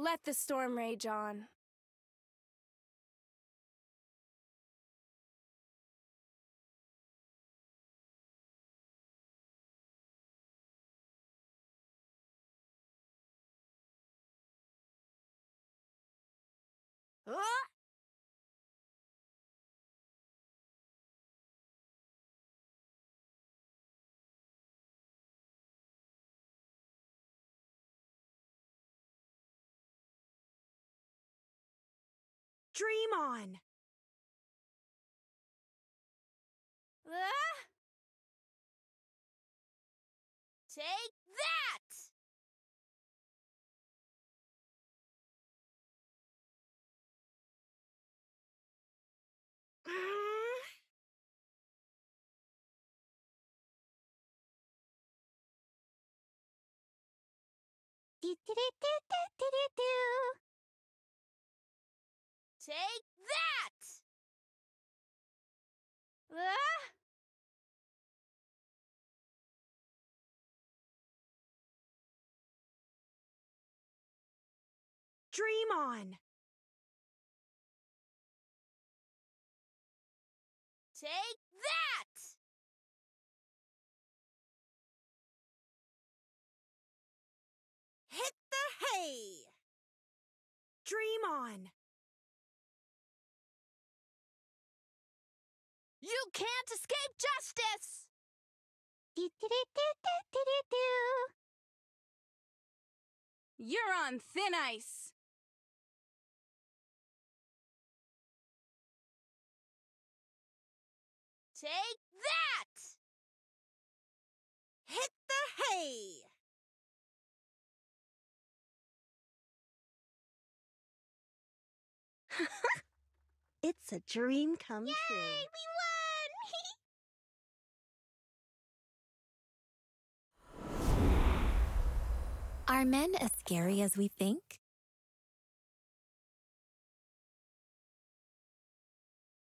Let the storm rage on. Dream on! Ah! Take that! Mm. Do-do-do-do-do-do-do. Take that! Ah! Dream on! Take that! Hit the hay! Dream on! You can't escape justice! You're on thin ice. Take that! Hit the hay! it's a dream come Yay, true. we won! Are men as scary as we think?